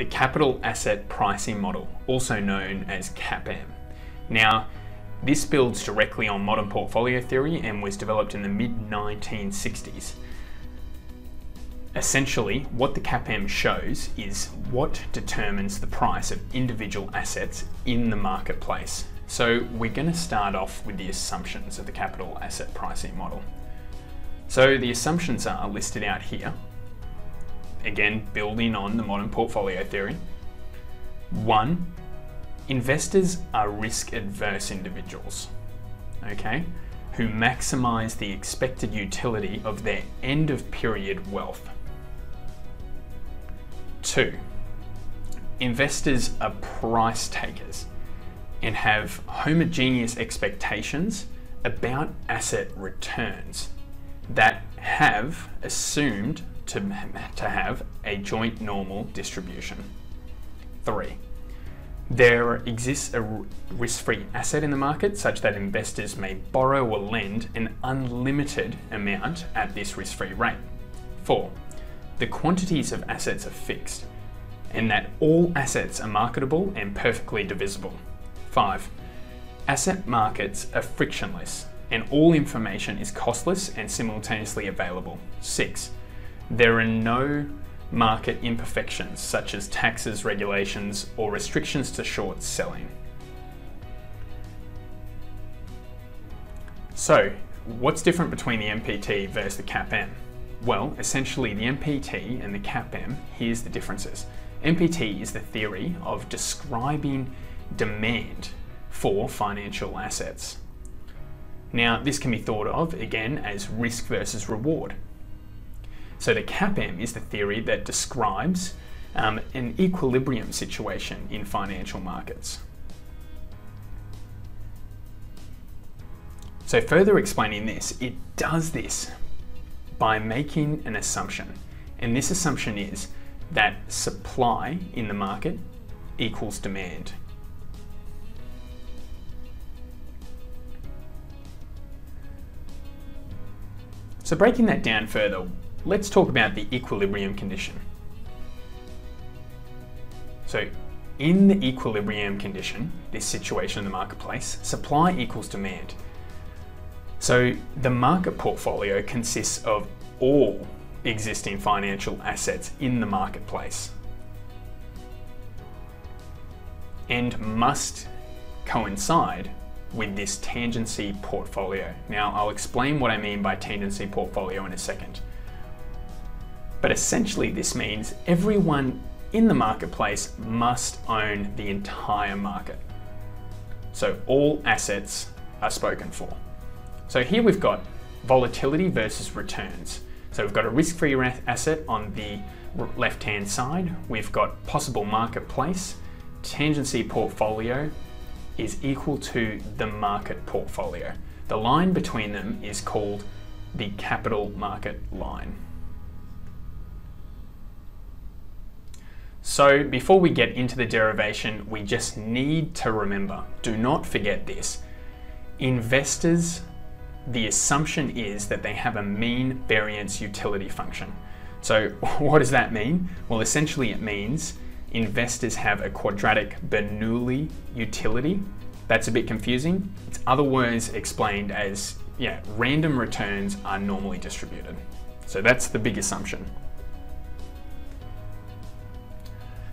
the capital asset pricing model, also known as CAPM. Now, this builds directly on modern portfolio theory and was developed in the mid 1960s. Essentially, what the CAPM shows is what determines the price of individual assets in the marketplace. So we're going to start off with the assumptions of the capital asset pricing model. So the assumptions are listed out here. Again, building on the modern portfolio theory. One, investors are risk adverse individuals, okay, who maximize the expected utility of their end of period wealth. Two, investors are price takers and have homogeneous expectations about asset returns that have assumed to, to have a joint normal distribution. Three, there exists a risk free asset in the market such that investors may borrow or lend an unlimited amount at this risk free rate. Four, the quantities of assets are fixed and that all assets are marketable and perfectly divisible. 5. Asset markets are frictionless and all information is costless and simultaneously available. 6. There are no market imperfections such as taxes, regulations, or restrictions to short selling. So, what's different between the MPT versus the CAPM? Well, essentially the MPT and the CAPM, here's the differences. MPT is the theory of describing demand for financial assets. Now, this can be thought of again as risk versus reward. So, the CAPM is the theory that describes um, an equilibrium situation in financial markets. So, further explaining this, it does this by making an assumption. And this assumption is that supply in the market equals demand. So breaking that down further, let's talk about the equilibrium condition. So in the equilibrium condition, this situation in the marketplace, supply equals demand. So the market portfolio consists of all existing financial assets in the marketplace and must coincide with this tangency portfolio. Now, I'll explain what I mean by tangency portfolio in a second. But essentially, this means everyone in the marketplace must own the entire market. So all assets are spoken for. So here we've got volatility versus returns. So we've got a risk-free asset on the left-hand side. We've got possible marketplace. Tangency portfolio is equal to the market portfolio. The line between them is called the capital market line. So before we get into the derivation, we just need to remember, do not forget this. Investors the assumption is that they have a mean variance utility function. So what does that mean? Well, essentially it means investors have a quadratic Bernoulli utility. That's a bit confusing. It's other words explained as, yeah, random returns are normally distributed. So that's the big assumption.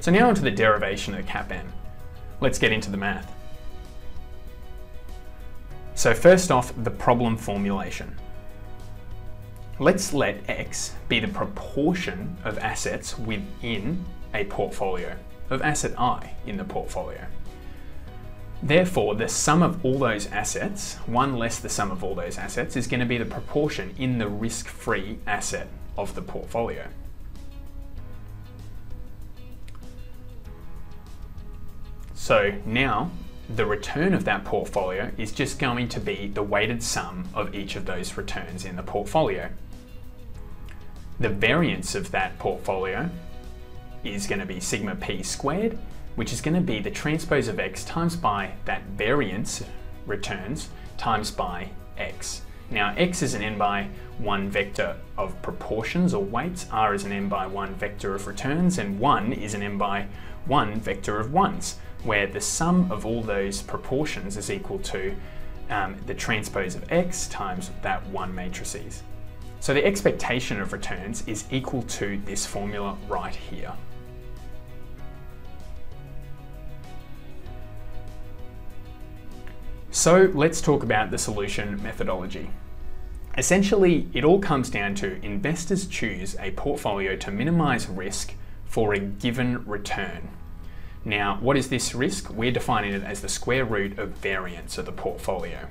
So now onto the derivation of CAPM. Let's get into the math. So first off, the problem formulation. Let's let X be the proportion of assets within a portfolio, of asset I in the portfolio. Therefore, the sum of all those assets, one less the sum of all those assets, is going to be the proportion in the risk-free asset of the portfolio. So now the return of that portfolio is just going to be the weighted sum of each of those returns in the portfolio. The variance of that portfolio is going to be sigma p squared, which is going to be the transpose of x times by that variance returns times by x. Now, x is an n by 1 vector of proportions or weights, r is an n by 1 vector of returns, and 1 is an n by 1 vector of ones, where the sum of all those proportions is equal to um, the transpose of x times that 1 matrices. So the expectation of returns is equal to this formula right here. So let's talk about the solution methodology. Essentially, it all comes down to investors choose a portfolio to minimize risk for a given return. Now, what is this risk? We're defining it as the square root of variance of the portfolio.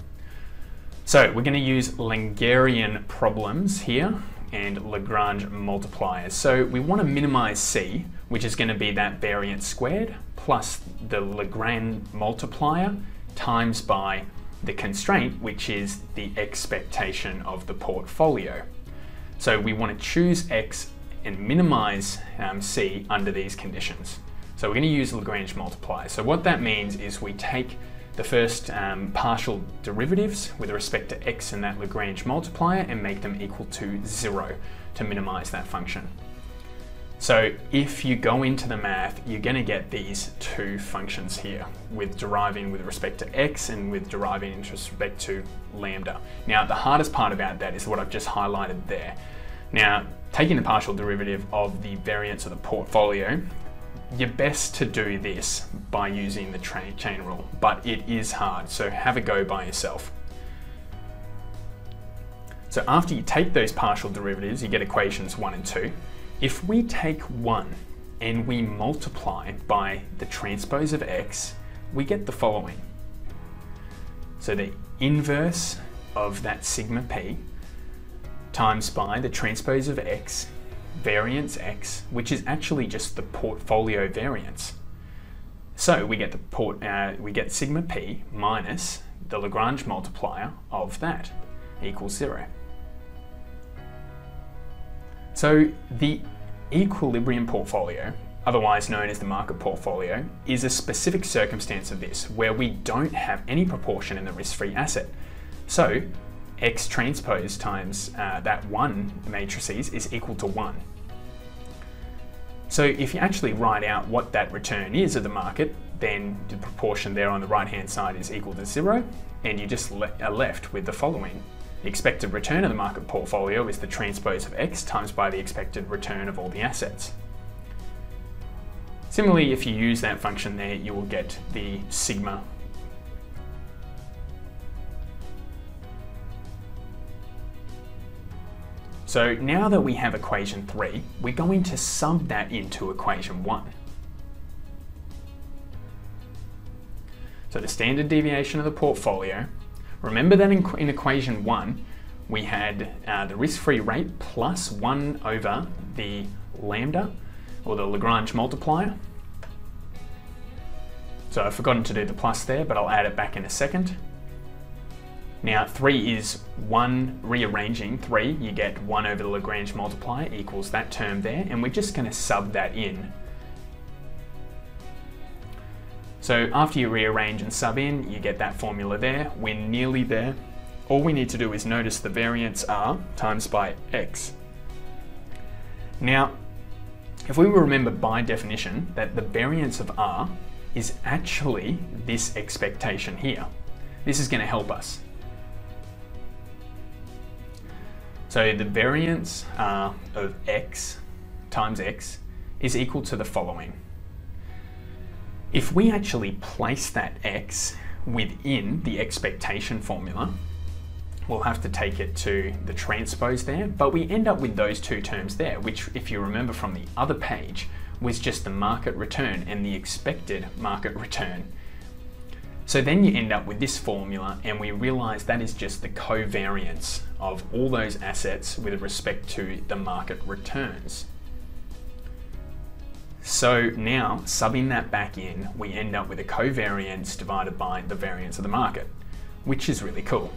So we're going to use Lagrangian problems here and Lagrange multipliers. So we want to minimize C, which is going to be that variance squared, plus the Lagrange multiplier times by the constraint, which is the expectation of the portfolio. So we want to choose X and minimize um, C under these conditions. So we're going to use Lagrange multiplier. So what that means is we take the first um, partial derivatives with respect to x and that Lagrange multiplier and make them equal to zero to minimize that function. So if you go into the math, you're going to get these two functions here with deriving with respect to x and with deriving with respect to lambda. Now the hardest part about that is what I've just highlighted there. Now taking the partial derivative of the variance of the portfolio, you're best to do this by using the chain rule, but it is hard, so have a go by yourself. So after you take those partial derivatives, you get equations 1 and 2. If we take 1 and we multiply by the transpose of x, we get the following. So the inverse of that sigma p times by the transpose of x, variance x, which is actually just the portfolio variance. So we get the port, uh, we get sigma p minus the Lagrange multiplier of that equals zero. So the equilibrium portfolio, otherwise known as the market portfolio, is a specific circumstance of this where we don't have any proportion in the risk-free asset. So x transpose times uh, that 1 matrices is equal to 1. So if you actually write out what that return is of the market, then the proportion there on the right hand side is equal to 0, and you just le are left with the following. The expected return of the market portfolio is the transpose of x times by the expected return of all the assets. Similarly, if you use that function there, you will get the sigma So now that we have equation 3, we're going to sub that into equation 1. So the standard deviation of the portfolio Remember that in, in equation one, we had uh, the risk-free rate plus one over the lambda, or the Lagrange multiplier. So I've forgotten to do the plus there, but I'll add it back in a second. Now three is one, rearranging three, you get one over the Lagrange multiplier equals that term there, and we're just gonna sub that in So after you rearrange and sub in, you get that formula there. We're nearly there. All we need to do is notice the variance r times by x. Now, if we remember by definition that the variance of r is actually this expectation here, this is going to help us. So the variance uh, of x times x is equal to the following. If we actually place that x within the expectation formula, we'll have to take it to the transpose there, but we end up with those two terms there, which if you remember from the other page, was just the market return and the expected market return. So then you end up with this formula and we realize that is just the covariance of all those assets with respect to the market returns. So now, subbing that back in, we end up with a covariance divided by the variance of the market, which is really cool.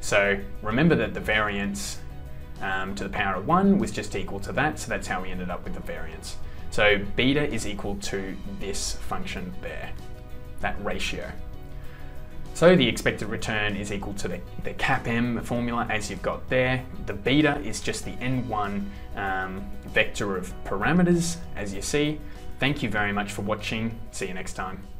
So remember that the variance um, to the power of 1 was just equal to that, so that's how we ended up with the variance. So beta is equal to this function there, that ratio. So the expected return is equal to the, the CAPM formula as you've got there. The beta is just the N1 um, vector of parameters as you see. Thank you very much for watching. See you next time.